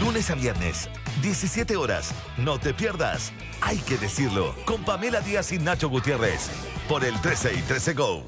Lunes a viernes, 17 horas. No te pierdas. Hay que decirlo. Con Pamela Díaz y Nacho Gutiérrez. Por el 13 y 13 Go.